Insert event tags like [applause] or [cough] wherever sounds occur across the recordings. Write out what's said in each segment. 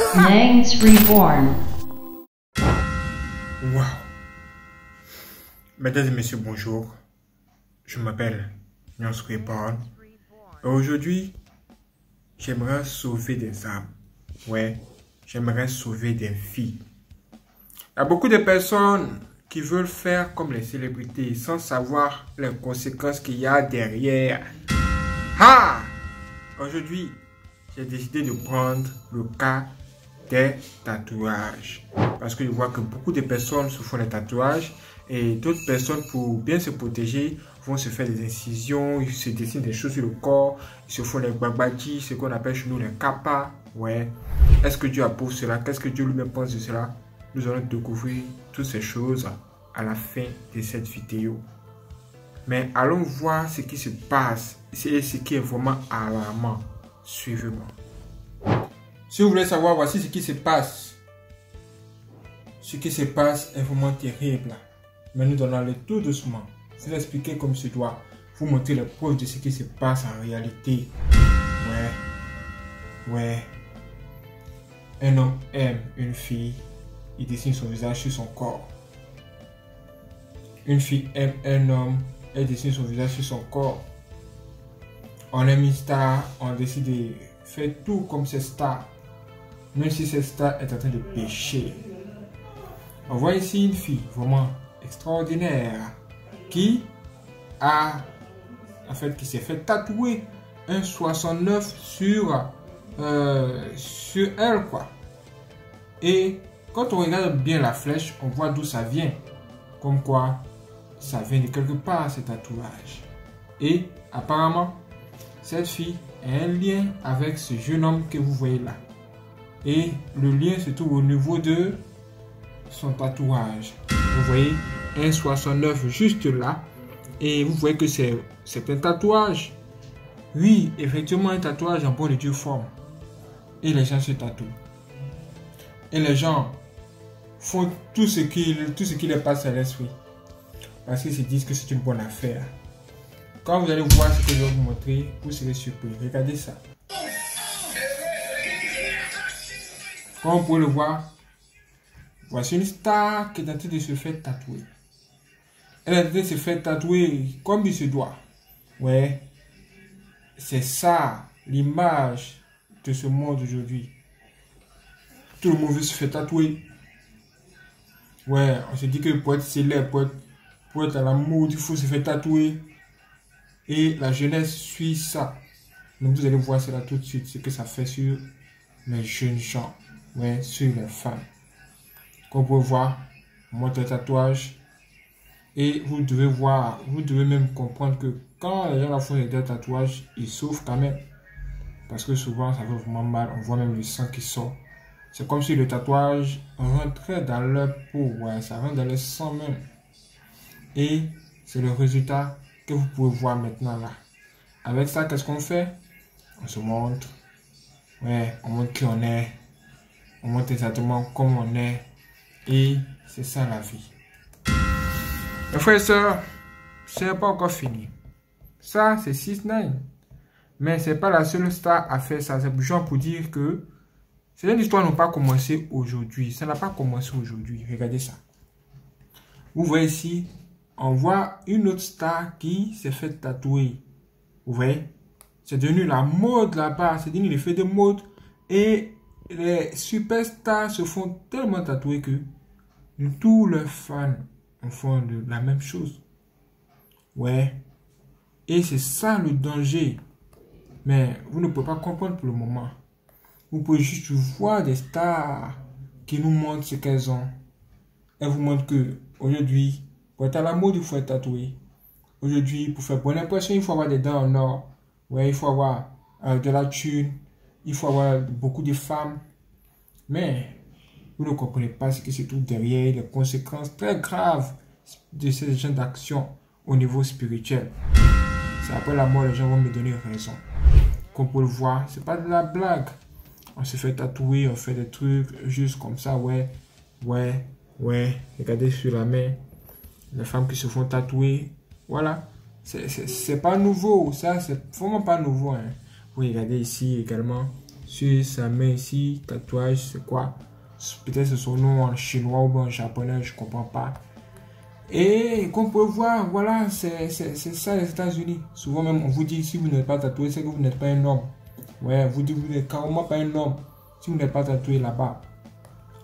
Nangs Reborn. Wow. Mesdames et messieurs, bonjour. Je m'appelle Nyans Reborn. Aujourd'hui, j'aimerais sauver des âmes. Ouais, j'aimerais sauver des vies. Il y a beaucoup de personnes qui veulent faire comme les célébrités sans savoir les conséquences qu'il y a derrière. Ah Aujourd'hui, j'ai décidé de prendre le cas des tatouages. Parce que je vois que beaucoup de personnes se font des tatouages et d'autres personnes, pour bien se protéger, vont se faire des incisions, ils se dessinent des choses sur le corps, ils se font les babadji, ce qu'on appelle chez nous les kappas. Ouais. Est-ce que Dieu approuve cela? Qu'est-ce que Dieu lui-même pense de cela? Nous allons découvrir toutes ces choses à la fin de cette vidéo. Mais allons voir ce qui se passe et ce qui est vraiment alarmant. Suivez-moi. Si vous voulez savoir, voici ce qui se passe. Ce qui se passe est vraiment terrible. Mais nous allons aller tout doucement. Vous expliquer comme se doit. Vous montrer les preuves de ce qui se passe en réalité. Ouais. Ouais. Un homme aime une fille. Il dessine son visage sur son corps. Une fille aime un homme. Elle dessine son visage sur son corps. On aime une star. On décide de faire tout comme cette star. Même si cette star est en train de pécher. On voit ici une fille vraiment extraordinaire qui a en fait qui s'est fait tatouer un 69 sur euh, sur elle quoi. Et quand on regarde bien la flèche, on voit d'où ça vient. Comme quoi ça vient de quelque part ce tatouage. Et apparemment cette fille a un lien avec ce jeune homme que vous voyez là. Et le lien se trouve au niveau de son tatouage. Vous voyez un 69 juste là. Et vous voyez que c'est un tatouage. Oui, effectivement, un tatouage en bonne et due forme. Et les gens se tatouent. Et les gens font tout ce qui, tout ce qui les passe à l'esprit. Parce qu'ils se disent que c'est une bonne affaire. Quand vous allez voir ce que je vais vous montrer, vous serez surpris. Regardez ça. Comme vous pouvez le voir, voici une star qui est en train de se faire tatouer. Elle est en train de se faire tatouer comme il se doit. Ouais, c'est ça l'image de ce monde aujourd'hui. Tout le monde veut se faire tatouer. Ouais, on se dit que pour être célèbre, pour être, pour être à la mode, il faut se faire tatouer. Et la jeunesse suit ça. Donc vous allez voir cela tout de suite, ce que ça fait sur les jeunes gens ouais, sur les femmes. Comme vous pouvez voir, montre tatouage. Et vous devez voir, vous devez même comprendre que quand les gens font des tatouages, ils souffrent quand même. Parce que souvent, ça fait vraiment mal. On voit même le sang qui sort. C'est comme si le tatouage rentrait dans leur peau. Ouais, ça rentre dans le sang même. Et c'est le résultat que vous pouvez voir maintenant là. Avec ça, qu'est-ce qu'on fait? On se montre. Ouais, on montre qui on est on montre exactement comme on est. Et c'est ça la vie. Mes frères et sœurs, c'est pas encore fini. Ça, c'est 6 9 Mais c'est pas la seule star à faire ça. C'est genre pour dire que cette histoire n'a pas commencé aujourd'hui. Ça n'a pas commencé aujourd'hui. Regardez ça. Vous voyez ici, on voit une autre star qui s'est fait tatouer. Vous voyez? C'est devenu la mode là-bas. C'est devenu l'effet de mode. Et les superstars se font tellement tatouer que tous leurs fans font la même chose. Ouais. Et c'est ça le danger. Mais vous ne pouvez pas comprendre pour le moment. Vous pouvez juste voir des stars qui nous montrent ce qu'elles ont. Elles vous montrent que aujourd'hui, pour être à la mode, il faut être tatoué. Aujourd'hui, pour faire bonne impression, il faut avoir des dents en or. Ouais, il faut avoir euh, de la thune il faut avoir beaucoup de femmes. Mais vous ne comprenez pas ce qui se trouve derrière les conséquences très graves de ces gens d'action au niveau spirituel. C'est après la mort, les gens vont me donner raison. Comme vous le voir, c'est pas de la blague. On se fait tatouer, on fait des trucs juste comme ça, ouais, ouais, ouais. Regardez sur la main, les femmes qui se font tatouer, voilà. C'est pas nouveau, ça, c'est vraiment pas nouveau. Hein. Vous regardez ici également sur sa main ici. Tatouage, c'est quoi? Peut-être c'est son nom en chinois ou en japonais, je comprends pas. Et vous pouvez voir, voilà, c'est ça les États-Unis. Souvent même, on vous dit si vous n'êtes pas tatoué, c'est que vous n'êtes pas un homme. Ouais, vous dites vous n'êtes carrément pas un homme si vous n'êtes pas tatoué là-bas.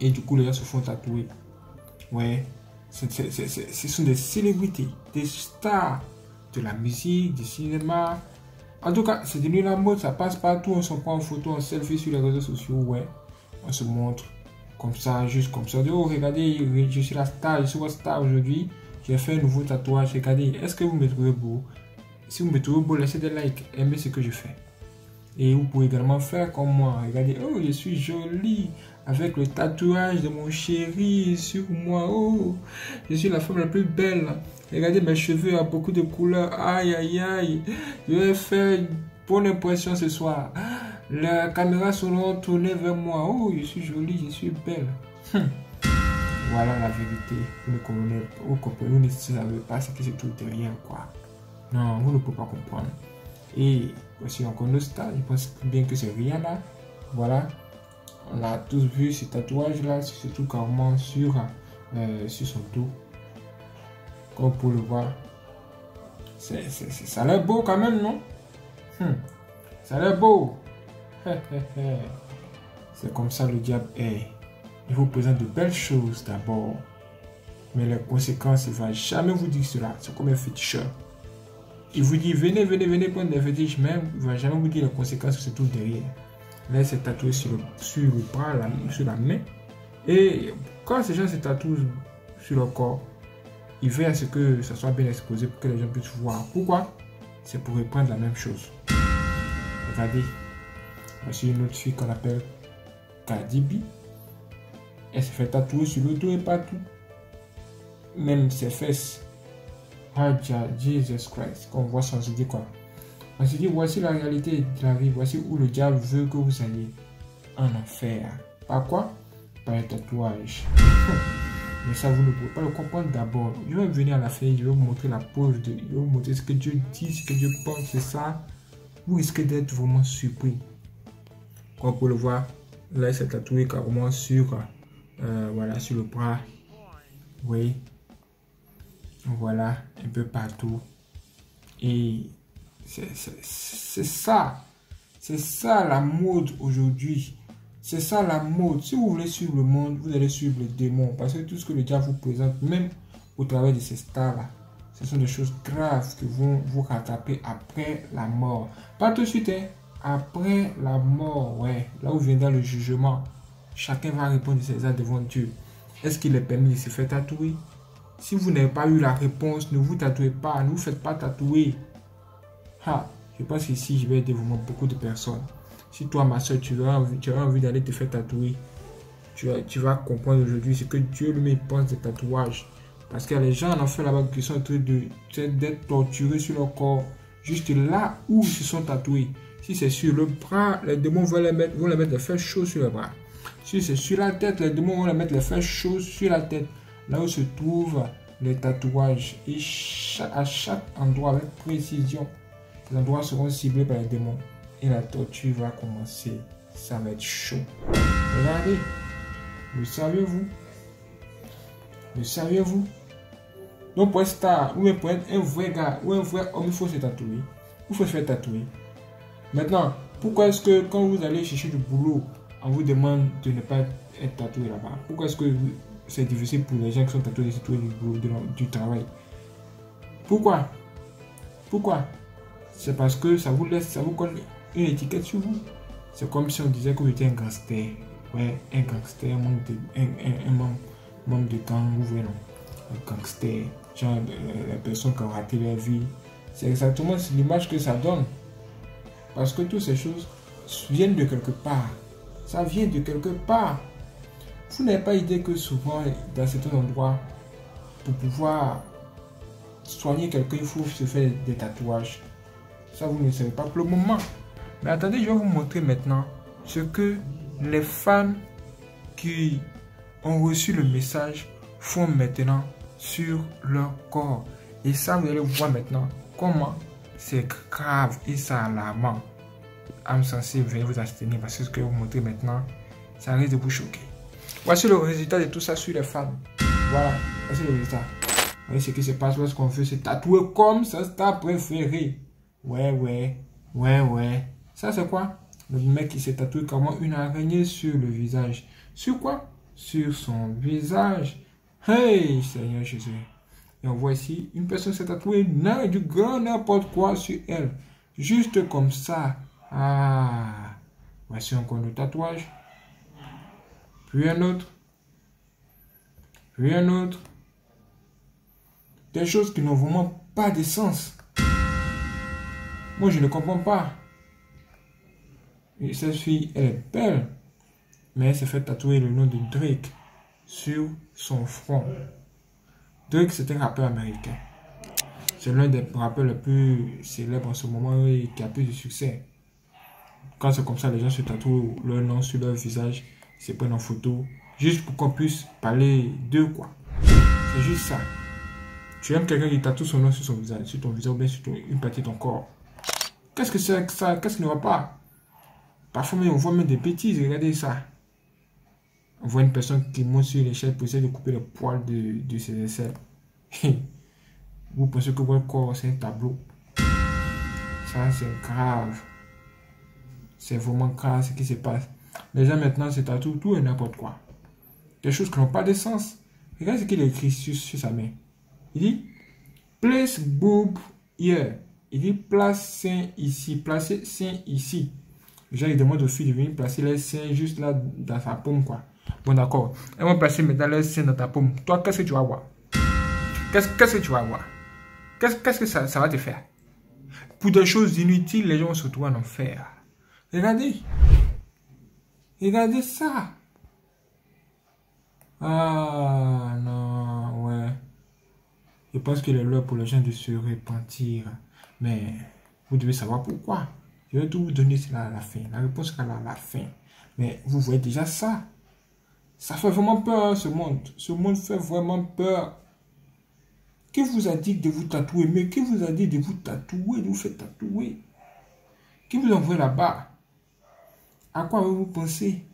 Et du coup, les gens se font tatouer. Ouais, ce sont des célébrités, des stars de la musique, du cinéma. En tout cas, c'est devenu la mode, ça passe partout. On s'en prend en photo, en selfie sur les réseaux sociaux. Ouais, on se montre comme ça, juste comme ça. Oh, regardez, je suis la star, je suis la star aujourd'hui. J'ai fait un nouveau tatouage. Regardez, est-ce que vous me trouvez beau? Si vous me trouvez beau, laissez des likes, aimez ce que je fais. Et vous pouvez également faire comme moi. Regardez, oh, je suis jolie avec le tatouage de mon chéri sur moi. Oh, je suis la femme la plus belle. Regardez mes cheveux à beaucoup de couleurs. Aïe, aïe, aïe. Je vais faire une bonne impression ce soir. La caméra sera tournée vers moi. Oh, je suis jolie, je suis belle. Hum. Voilà la vérité. Vous ne comprenez, vous vous ne savez pas ce qui se trouve derrière, quoi. Non, vous ne pouvez pas comprendre. Et voici encore nos stars. Je pense bien que c'est là. Voilà. On a tous vu ce tatouage là, surtout carrément sur, euh, sur son dos. Comme pouvez le voir. Ça a l'air beau quand même, non? Hum. Ça a l'air beau. [laughs] C'est comme ça le diable est. Il vous présente de belles choses d'abord. Mais les conséquences, il ne va jamais vous dire cela. C'est comme un féticheur. Il vous dit, venez, venez, venez prendre des fétiches, mais il ne va jamais vous dire les conséquences que c'est tout derrière. Là, c'est tatoué sur le, sur le bras, sur la main. Et quand ces gens se tatouent sur le corps, il veut à ce que ça soit bien exposé pour que les gens puissent voir. Pourquoi? C'est pour reprendre la même chose. Regardez, voici une autre fille qu'on appelle Cardi B. Elle se fait tatouer sur le dos et partout. Même ses fesses. Ah, Jesus Christ. Qu'on voit se dit quoi On se dit, voici la réalité de la vie. Voici où le diable veut que vous alliez en enfer. Par quoi? Par un tatouage. [laughs] Mais ça, vous ne pouvez pas le comprendre d'abord. Je vais venir à la fin, je vais vous montrer la pose, de, je vais vous montrer ce que Dieu dit, ce que Dieu pense, c'est ça. Vous risquez d'être vraiment surpris. Comme vous pouvez le voir, là, il s'est tatoué carrément sur euh, voilà, sur le bras. Oui. Voilà, un peu partout. Et c'est ça. C'est ça la mode aujourd'hui. C'est ça la mode. Si vous voulez suivre le monde, vous allez suivre les démons. Parce que tout ce que le diable vous présente, même au travers de ces stars-là, ce sont des choses graves qui vont vous rattraper après la mort. Pas tout de suite, hein. Après la mort, ouais. Là où viendra le jugement. Chacun va répondre ses actes devant Dieu. Est-ce qu'il est permis de se faire tatouer? Si vous n'avez pas eu la réponse, ne vous tatouez pas, ne vous faites pas tatouer. Ha, je pense qu'ici, je vais aider vraiment beaucoup de personnes. Si toi, ma soeur, tu as envie, envie d'aller te faire tatouer, tu, vas comprendre aujourd'hui ce que Dieu lui pense des tatouages. Parce a les gens en fait là-bas qui sont en train d'être torturés sur leur corps, juste là où ils se sont tatoués. Si c'est sur le bras, les démons vont les mettre, vont les mettre les fesses chaudes sur le bras. Si c'est sur la tête, les démons vont mettre les fesses chaudes sur la tête. Là où se trouvent les tatouages. Et à chaque endroit, avec précision, les endroits seront ciblés par les démons. Et la torture va commencer. Ça va être chaud. Regardez. Le saviez-vous? Le saviez-vous? Donc pour être star, ou pour être un vrai gars, ou un vrai homme, il faut se tatouer. Il faut se faire tatouer. Maintenant, pourquoi est-ce que quand vous allez chercher du boulot, on vous demande de ne pas être tatoué là-bas? Pourquoi est-ce que c'est difficile pour les gens qui sont tatoués de se trouver du, du travail? Pourquoi? Pourquoi? C'est parce que ça vous laisse, ça vous colle une étiquette sur vous. C'est comme si on disait que vous étiez un gangster. Ouais, un gangster, un membre de, un, membre, de gang, Un gangster, genre euh, la personne qui a raté leur vie. C'est exactement l'image que ça donne. Parce que toutes ces choses viennent de quelque part. Ça vient de quelque part. Vous n'avez pas idée que souvent, dans certains endroits, pour pouvoir soigner quelqu'un, il faut se faire des tatouages. Ça, vous ne savez pas pour le moment. Mais attendez, je vais vous montrer maintenant ce que les fans qui ont reçu le message font maintenant sur leur corps. Et ça, vous allez voir maintenant comment c'est grave et c'est alarmant. âme sensible, veuillez vous abstenir parce que ce que je vous montrez maintenant, ça risque de vous choquer. Voici le résultat de tout ça sur les femmes. Voilà, voici le résultat. Voyez ce qui se passe lorsqu'on veut se tatouer comme ça, ta préféré. Ouais, ouais, ouais, ouais. Ça, c'est quoi? Le mec qui s'est tatoué comme une araignée sur le visage. Sur quoi? Sur son visage. Hey, Seigneur Jésus. Et on voit ici, une personne s'est tatouée du grand n'importe quoi sur elle. Juste comme ça. Ah. Voici encore le tatouage. Puis un autre. Puis un autre. Des choses qui n'ont vraiment pas de sens. Moi, je ne comprends pas. Et cette fille, elle est belle. Mais elle s'est fait tatouer le nom de Drake sur son front. Drake, c'est un rappeur américain. C'est l'un des rappeurs les plus célèbres en ce moment et qui a plus de succès. Quand c'est comme ça, les gens se tatouent leur nom sur leur visage, se prennent en photo, juste pour qu'on puisse parler d'eux, quoi. C'est juste ça. Tu aimes quelqu'un qui tatoue son nom sur son visage, sur ton visage ou bien sur une partie de ton corps. Qu'est-ce que c'est que ça? Qu'est-ce qui ne va pas? Parfois, on voit même des bêtises. Regardez ça. On voit une personne qui monte sur l'échelle pour essayer de couper le poil de, ses aisselles. [laughs] Vous pensez que votre corps, c'est un tableau? Ça, c'est grave. C'est vraiment grave ce qui se passe. Les gens maintenant, c'est à tout, et n'importe quoi. Des choses qui n'ont pas de sens. Regarde ce qu'il écrit sur, sa main. Il dit, place boob here. Il dit, place sein ici. Placez sein ici. Ils demandent aux filles de venir placer les seins juste là dans sa paume, quoi. Bon, d'accord. Elles vont placer maintenant les seins dans ta paume. Toi, qu'est-ce que tu vas voir? Qu'est-ce que tu vas voir? Qu'est-ce que ça, va te faire? Pour des choses inutiles, les gens se trouvent en enfer. Regardez. Regardez ça. Ah non, ouais. Je pense qu'il est l'heure pour les gens de se repentir. Mais vous devez savoir pourquoi. Je vais tout vous donner cela à la fin. La réponse sera à la fin. Mais vous voyez déjà ça. Ça fait vraiment peur, ce monde. Ce monde fait vraiment peur. Qui vous a dit de vous tatouer Mais qui vous a dit de vous tatouer, de vous faire tatouer? Qui vous envoie là-bas? À quoi avez-vous pensé?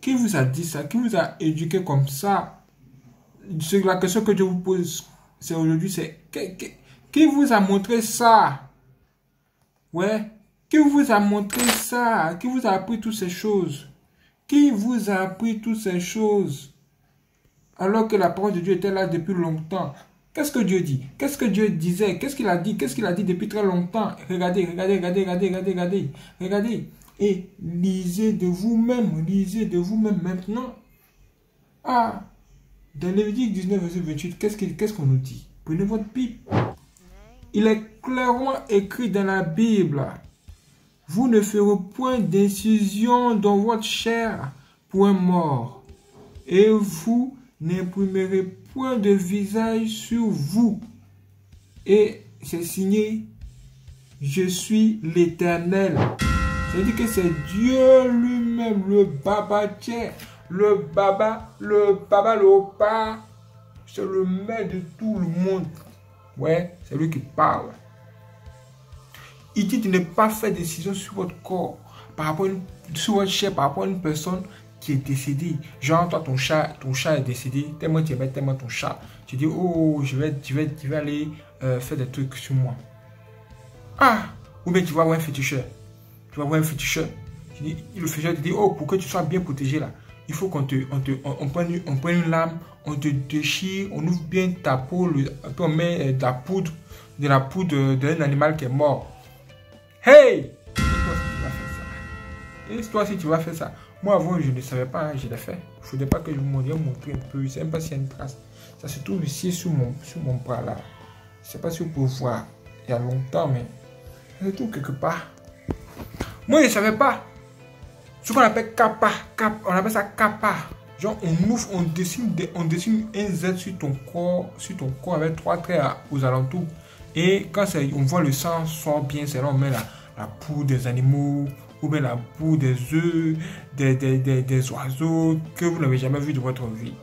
Qui vous a dit ça? Qui vous a éduqué comme ça? La question que je vous pose c'est aujourd'hui, c'est qui, vous a montré ça? Ouais. Qui vous a montré ça? Qui vous a appris toutes ces choses? Qui vous a appris toutes ces choses? Alors que la parole de Dieu était là depuis longtemps. Qu'est-ce que Dieu dit? Qu'est-ce que Dieu disait? Qu'est-ce qu'il a dit? Qu'est-ce qu'il a dit depuis très longtemps? Regardez, regardez, regardez, regardez, regardez, regardez. Et lisez de vous-même, lisez de vous-même maintenant. Ah, dans Lévitique 19, verset 28, qu'est-ce qu'on nous dit? Prenez votre pipe. Il est clairement écrit dans la Bible. Vous ne ferez point d'incision dans votre chair pour un mort. Et vous n'imprimerez point de visage sur vous. Et c'est signé, je suis l'éternel. C'est-à-dire que c'est Dieu lui-même, le Baba le Baba, le Baba, le. C'est le maître de tout le monde. Ouais, c'est lui qui parle. Il dit de ne pas faire décision sur votre corps, par rapport à une, sur votre chair, par rapport à une personne qui est décédée. Genre, toi, ton chat, ton chat est décédé, tellement tu aimes tellement ton chat. Tu dis, oh, je vais, tu vais, vas aller euh, faire des trucs sur moi. Ah, ou bien tu vas voir un féticheur. Tu vas voir un féticheur. le féticheur te dit, oh, pour que tu sois bien protégé là, il faut qu'on te, on te, on, prenne, on une lame, on te déchire, on ouvre bien ta peau, on met euh, de la poudre, de la poudre d'un animal qui est mort. Hey! Et toi, si tu vas faire ça. Moi, avant, je ne savais pas, hein, je l'ai fait. Il ne faudrait pas que je vous montre un peu. Je ne sais pas s'il y a une trace. Ça se trouve ici sur mon, sur mon bras là. Je ne sais pas si vous pouvez voir. Il y a longtemps, mais ça se trouve quelque part. Moi, je ne savais pas. Ce qu'on appelle kappa, cap, on appelle ça kappa. Genre, on ouvre, on dessine, on dessine un Z sur ton corps, sur ton corps avec trois traits aux alentours. Et quand on voit le sang sort bien, c'est là on met la, poudre des animaux ou bien la poudre des œufs, des, des, des, oiseaux que vous n'avez jamais vu de votre vie.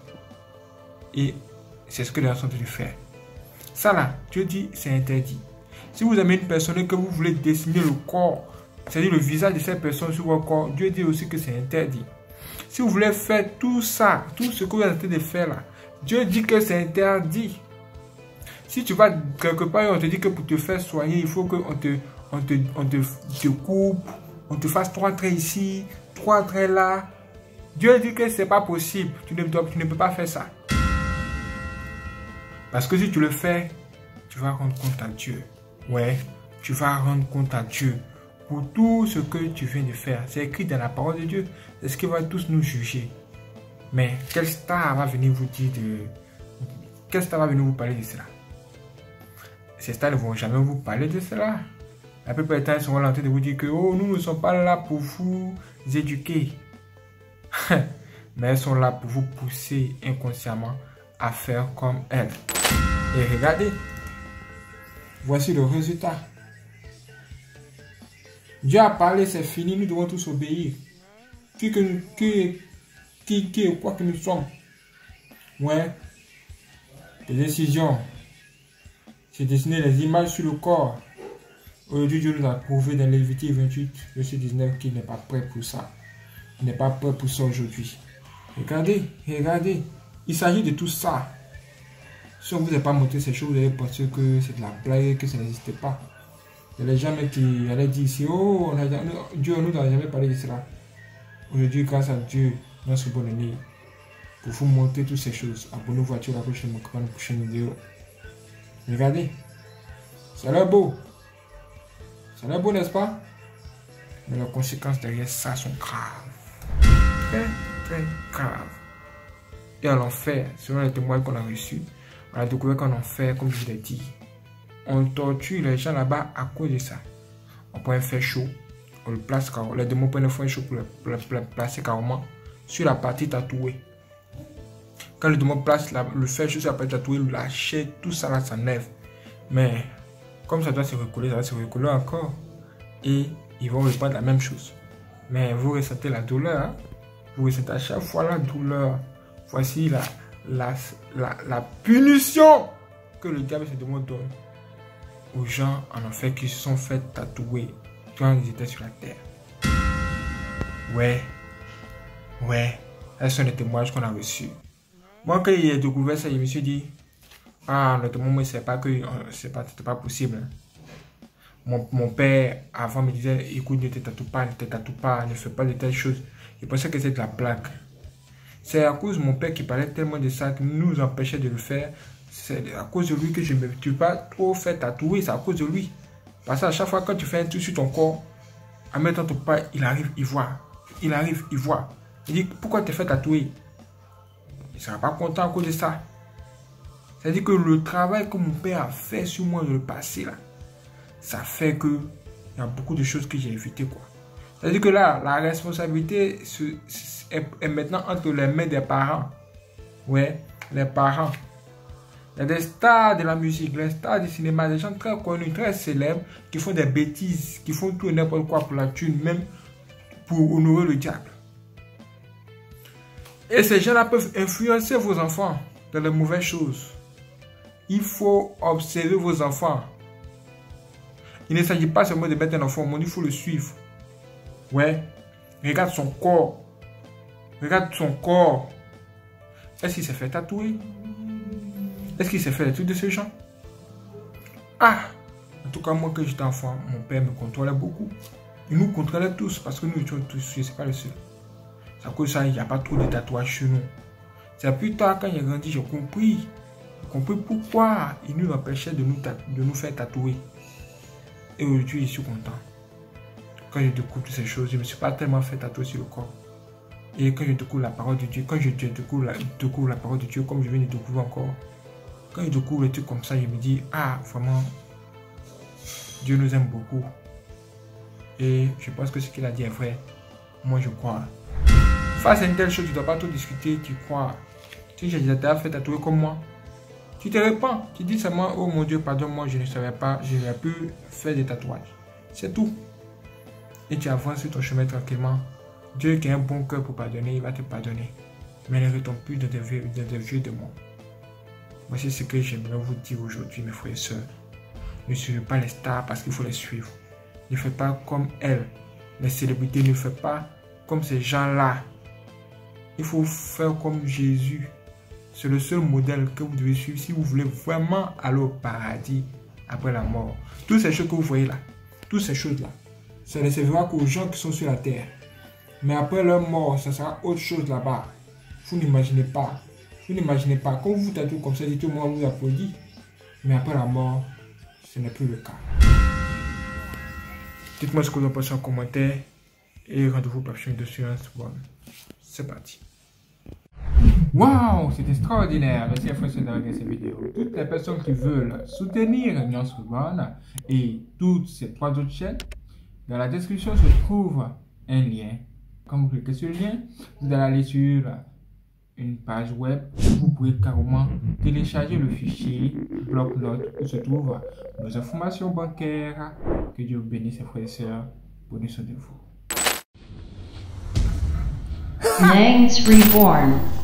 Et c'est ce que les gens sont de faire. Ça là, Dieu dit, c'est interdit. Si vous avez une personne que vous voulez dessiner le corps c'est-à-dire le visage de cette personne sur votre corps, Dieu dit aussi que c'est interdit. Si vous voulez faire tout ça, tout ce que vous êtes de faire là, Dieu dit que c'est interdit. Si tu vas quelque part et on te dit que pour te faire soigner, il faut qu'on te, on te, on coupe, on te fasse trois traits ici, trois traits là. Dieu dit que c'est pas possible. Tu ne, tu ne peux pas faire ça. Parce que si tu le fais, tu vas rendre compte à Dieu. Ouais, tu vas rendre compte à Dieu pour tout ce que tu viens de faire. C'est écrit dans la parole de Dieu. C'est ce qui va tous nous juger? Mais quel star va venir vous dire de... Quel star va venir vous parler de cela? Ces stars ne vont jamais vous parler de cela. La plupart du temps, sont en train de vous dire que oh, nous ne sommes pas là pour vous éduquer. [laughs] Mais elles sont là pour vous pousser inconsciemment à faire comme elles. Et regardez, voici le résultat. Dieu a parlé, c'est fini, nous devons tous obéir. Qui que, qui, qui, qui, quoi que nous sommes. Ouais. Les décisions. C'est dessiner les images sur le corps. Aujourd'hui, Dieu nous a prouvé dans Lévitique 28, verset 19, qu'il n'est pas prêt pour ça. Il n'est pas prêt pour ça aujourd'hui. Regardez, regardez. Il s'agit de tout ça. Si on ne vous a pas montré ces choses, vous allez penser que c'est de la blague, que ça n'existait pas. Il y a des gens qui allaient dire ici, oh, Dieu ne nous a jamais parlé de cela. Aujourd'hui, grâce à Dieu, notre bon ami, pour vous montrer toutes ces choses, abonnez-vous à la prochaine, la prochaine vidéo. Regardez, ça a l'air beau. Ça a l'air beau, n'est-ce pas? Mais les conséquences derrière ça sont graves. Très, très graves. Et à l'enfer, selon les témoins qu'on a reçus, on a découvert qu'en enfer, comme je l'ai dit, on torture les gens là-bas à cause de ça. On prend un fer chaud, on le place. Les démons prennent un fer chaud pour le, placer carrément sur la partie tatouée. Quand le démon place le fer chaud sur la partie tatouée, la chair, tout ça là s'enlève. Mais comme ça doit se recoller, ça va se recoller encore. Et ils vont répondre la même chose. Mais vous ressentez la douleur. Hein. Vous ressentez à chaque fois la douleur. Voici la, punition que le diable se demande donne aux gens en enfer qui se sont fait tatouer quand ils étaient sur la terre. Ouais, ouais, ce sont les témoignages qu'on a reçus. Moi, quand j'ai découvert ça, je me suis dit, ah, notamment, moi, c'est pas que euh, c'est pas, pas possible. Mon, mon, père, avant, me disait, écoute, ne te tatoue pas, ne te tatoue pas, ne fais pas de telles choses. Je pensais que c'était de la plaque. C'est à cause de mon père qui parlait tellement de ça qui nous empêchait de le faire. C'est à cause de lui que je ne me suis pas trop fait tatouer. C'est à cause de lui. Parce qu'à chaque fois quand tu fais un truc sur ton corps, en mettant ton pas, il arrive, il voit. Il arrive, il voit. Il dit, pourquoi tu fais tatouer? Il ne sera pas content à cause de ça. C'est-à-dire que le travail que mon père a fait sur moi dans le passé, là, ça fait que il y a beaucoup de choses que j'ai évitées. C'est-à-dire que là, la responsabilité, est, maintenant entre les mains des parents. Ouais, les parents. Il y a des stars de la musique, les stars du cinéma, des gens très connus, très célèbres, qui font des bêtises, qui font tout et n'importe quoi pour la thune, même pour honorer le diable. Et ces gens-là peuvent influencer vos enfants dans les mauvaises choses. Il faut observer vos enfants. Il ne s'agit pas seulement de mettre un enfant au monde, il faut le suivre. Ouais, regarde son corps. Regarde son corps. Est-ce qu'il s'est fait tatouer? Est-ce qu'il s'est fait des trucs de ce genre? Ah En tout cas, moi, quand j'étais enfant, mon père me contrôlait beaucoup. Il nous contrôlait tous parce que nous étions tous, je ne pas le seul. C'est à cause de ça, il n'y a pas trop de tatouages chez nous. C'est plus tard, quand j'ai grandi, j'ai compris. J'ai compris pourquoi il nous empêchait de nous, de nous faire tatouer. Et aujourd'hui, je suis content. Quand je découvre toutes ces choses, je ne me suis pas tellement fait tatouer sur le corps. Et quand je découvre la parole de Dieu, quand je découvre la, découvre la parole de Dieu, comme je viens de découvrir encore, quand je découvre des trucs comme ça, je me dis, ah, vraiment, Dieu nous aime beaucoup. Et je pense que ce qu'il a dit est vrai. Moi, je crois. Face à une telle chose, tu ne dois pas tout discuter, tu crois. Si j'ai déjà fait tatouer comme moi, tu te répands. Tu dis seulement, oh mon Dieu, pardonne-moi, je ne savais pas, n'ai pu faire des tatouages. C'est tout. Et tu avances sur ton chemin tranquillement. Dieu qui a un bon cœur pour pardonner, il va te pardonner. Mais ne retombe plus dans des vieux, dans des vieux démons. Voici ce que j'aimerais vous dire aujourd'hui, mes frères et sœurs. Ne suivez pas les stars parce qu'il faut les suivre. ne faites pas comme elles. Les célébrités ne faites pas comme ces gens-là. Il faut faire comme Jésus. C'est le seul modèle que vous devez suivre si vous voulez vraiment aller au paradis après la mort. Toutes ces choses que vous voyez là, toutes ces choses-là, ça ne servira qu'aux gens qui sont sur la terre. Mais après leur mort, ça sera autre chose là-bas. Vous n'imaginez pas. Vous n'imaginez pas. Quand vous tatouez comme ça, dites moi vous applaudit. Mais après la mort, ce n'est plus le cas. Dites-moi ce que vous en pensez en commentaire. Et rendez-vous pour la prochaine de Instagram. C'est parti. Waouh, c'est extraordinaire. Merci à François d'avoir regardé cette vidéo. Toutes les personnes qui veulent soutenir Nuance et toutes ces trois autres chaînes, dans la description se trouve un lien. Quand vous cliquez sur le lien, vous allez aller sur une page web. Vous pouvez carrément télécharger le fichier bloc-notes où se trouvent nos informations bancaires. Que Dieu bénisse, frères et sœurs. Prenez soin de vous. Reborn.